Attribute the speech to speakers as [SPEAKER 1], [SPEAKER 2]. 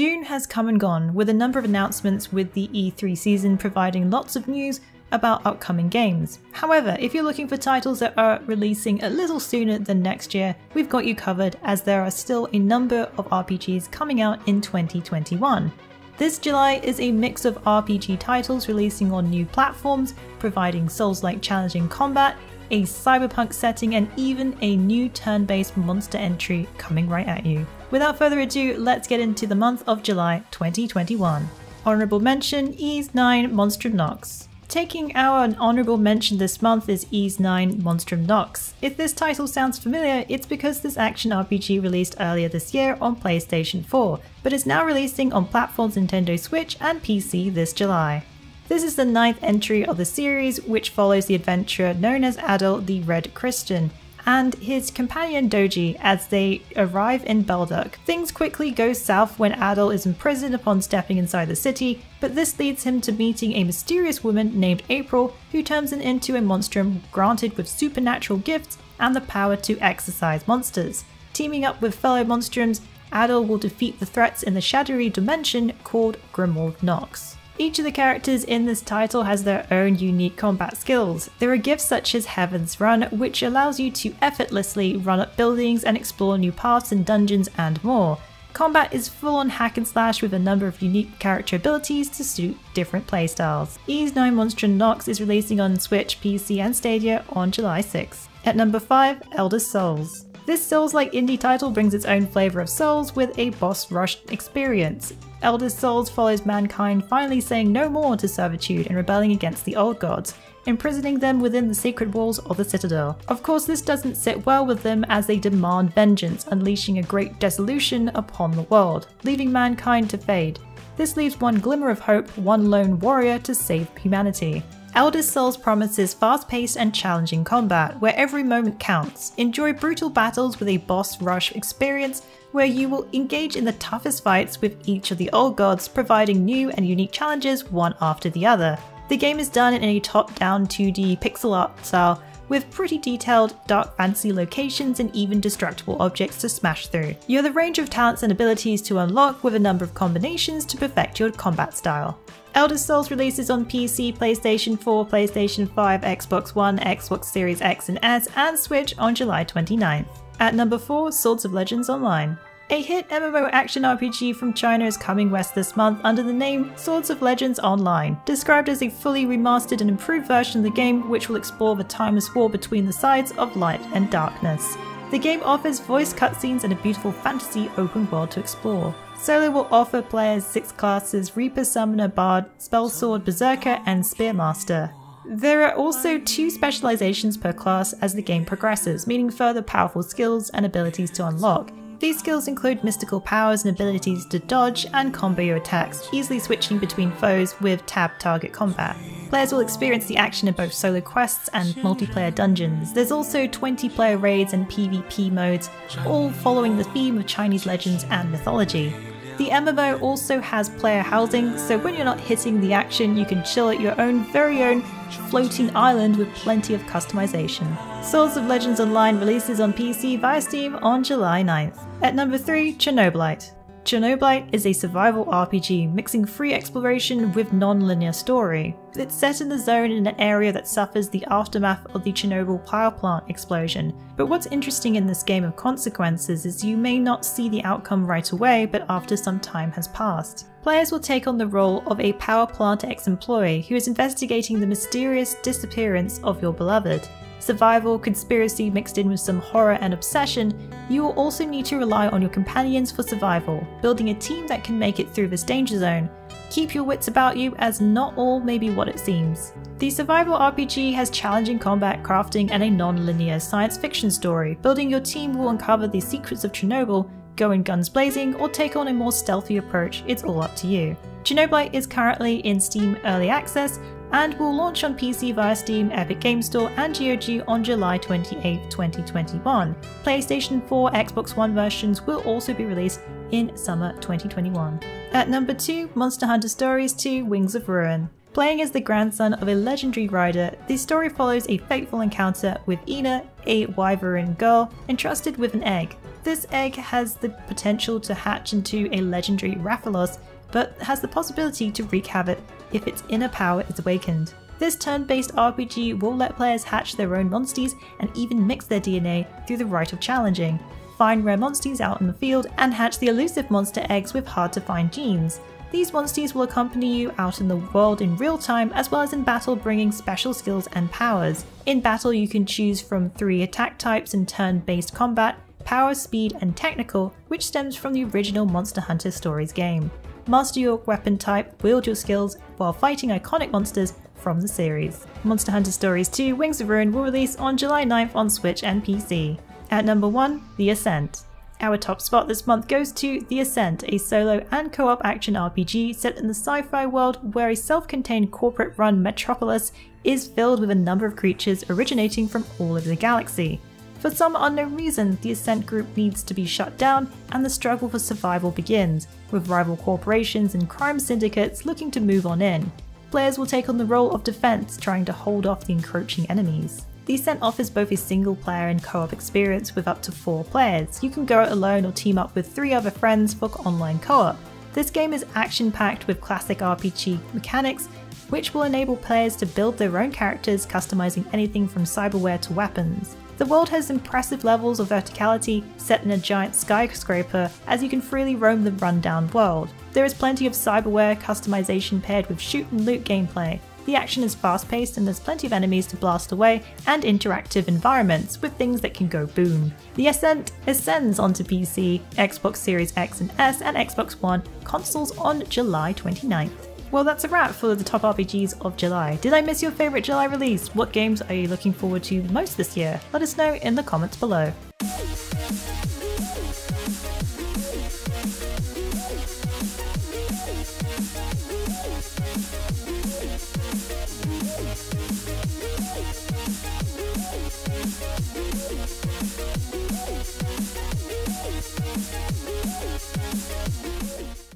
[SPEAKER 1] June has come and gone, with a number of announcements with the E3 season providing lots of news about upcoming games. However, if you're looking for titles that are releasing a little sooner than next year, we've got you covered as there are still a number of RPGs coming out in 2021. This July is a mix of RPG titles releasing on new platforms, providing Souls-like challenging combat, a cyberpunk setting, and even a new turn-based monster entry coming right at you. Without further ado, let's get into the month of July 2021. Honorable mention Ys 9 Monstrum Nox. Taking our honourable mention this month is Ys 9 Monstrum Nox. If this title sounds familiar, it's because this action RPG released earlier this year on PlayStation 4, but is now releasing on platforms Nintendo Switch and PC this July. This is the ninth entry of the series, which follows the adventurer known as Adel the Red Christin, and his companion Dogi as they arrive in Balduq. Things quickly go south when Adel is imprisoned upon stepping inside the city, but this leads him to meeting a mysterious woman named April who turns him into a monstrum granted with supernatural gifts and the power to exorcise monsters. Teaming up with fellow monstrums, Adel will defeat the threats in the shadowy dimension called Grimwald Nox. Each of the characters in this title has their own unique combat skills. There are gifts such as Heaven's Run, which allows you to effortlessly run up buildings and explore new paths and dungeons and more. Combat is full on hack and slash with a number of unique character abilities to suit different playstyles. Ys 9 Monstrum Nox is releasing on Switch, PC and Stadia on July 6. At number 5, Eldest Souls. This Souls-like indie title brings its own flavour of Souls with a boss rush experience. Eldest Souls follows mankind finally saying no more to servitude and rebelling against the old gods, imprisoning them within the sacred walls of the Citadel. Of course, this doesn't sit well with them as they demand vengeance, unleashing a great dissolution upon the world, leaving mankind to fade. This leaves one glimmer of hope, one lone warrior to save humanity. Eldest Souls promises fast-paced and challenging combat, where every moment counts. Enjoy brutal battles with a boss rush experience where you will engage in the toughest fights with each of the old gods, providing new and unique challenges one after the other. The game is done in a top-down 2D pixel art style with pretty detailed, dark fantasy locations and even destructible objects to smash through. You have a range of talents and abilities to unlock with a number of combinations to perfect your combat style. Eldest Souls releases on PC, PlayStation 4, PlayStation 5, Xbox One, Xbox Series X and S, and Switch on July 29th. At number 4, Swords of Legends Online. A hit MMO action RPG from China is coming west this month under the name Swords of Legends Online, described as a fully remastered and improved version of the game which will explore the timeless war between the sides of light and darkness. The game offers voice cutscenes and a beautiful fantasy open world to explore. Solo will offer players six classes Reaper, Summoner, Bard, Spell Sword, Berserker, and Spearmaster. There are also two specializations per class as the game progresses, meaning further powerful skills and abilities to unlock. These skills include mystical powers and abilities to dodge and combo your attacks, easily switching between foes with tab target combat. Players will experience the action in both solo quests and multiplayer dungeons. There's also 20 player raids and PvP modes, all following the theme of Chinese legends and mythology. The MMO also has player housing, so when you're not hitting the action, you can chill at your own very own floating island with plenty of customization. Swords of Legends Online releases on PC via Steam on July 9th. At number 3, Chernobylite. Chernobylite is a survival RPG mixing free exploration with non-linear story. It's set in the zone in an area that suffers the aftermath of the Chernobyl power plant explosion. But what's interesting in this game of consequences is you may not see the outcome right away, but after some time has passed. Players will take on the role of a power plant ex-employee who is investigating the mysterious disappearance of your beloved survival, conspiracy mixed in with some horror and obsession, you will also need to rely on your companions for survival, building a team that can make it through this danger zone. Keep your wits about you as not all may be what it seems. The survival RPG has challenging combat, crafting, and a non-linear science fiction story. Building your team will uncover the secrets of Chernobyl, go in guns blazing, or take on a more stealthy approach, it's all up to you. Chernobylite is currently in Steam Early Access, and will launch on PC via Steam, Epic Game Store, and GOG on July 28, 2021. PlayStation 4, Xbox One versions will also be released in summer 2021. At number 2, Monster Hunter Stories 2 Wings of Ruin. Playing as the grandson of a legendary rider, the story follows a fateful encounter with Ena, a wyvern girl entrusted with an egg. This egg has the potential to hatch into a legendary Rathalos, but has the possibility to wreak havoc if its inner power is awakened. This turn-based RPG will let players hatch their own monsters and even mix their DNA through the rite of channeling, find rare monsters out in the field, and hatch the elusive monster eggs with hard to find genes. These monsters will accompany you out in the world in real time as well as in battle bringing special skills and powers. In battle you can choose from three attack types in turn-based combat, power, speed and technical, which stems from the original Monster Hunter Stories game. Master your weapon type, wield your skills while fighting iconic monsters from the series. Monster Hunter Stories 2 Wings of Ruin will release on July 9th on Switch and PC. At number 1, The Ascent. Our top spot this month goes to The Ascent, a solo and co-op action RPG set in the sci-fi world where a self-contained corporate-run metropolis is filled with a number of creatures originating from all over the galaxy. For some unknown reason, the Ascent group needs to be shut down and the struggle for survival begins, with rival corporations and crime syndicates looking to move on in players will take on the role of defense, trying to hold off the encroaching enemies. The Ascent offers both a single player and co-op experience with up to 4 players. You can go alone or team up with 3 other friends for online co-op. This game is action-packed with classic RPG mechanics, which will enable players to build their own characters, customizing anything from cyberware to weapons. The world has impressive levels of verticality set in a giant skyscraper as you can freely roam the rundown world. There is plenty of cyberware customization paired with shoot and loot gameplay. The action is fast paced and there's plenty of enemies to blast away and interactive environments with things that can go boom. The Ascent ascends onto PC, Xbox Series X and S and Xbox One consoles on July 29th. Well, that's a wrap for the top RPGs of July. Did I miss your favourite July release? What games are you looking forward to most this year? Let us know in the comments below.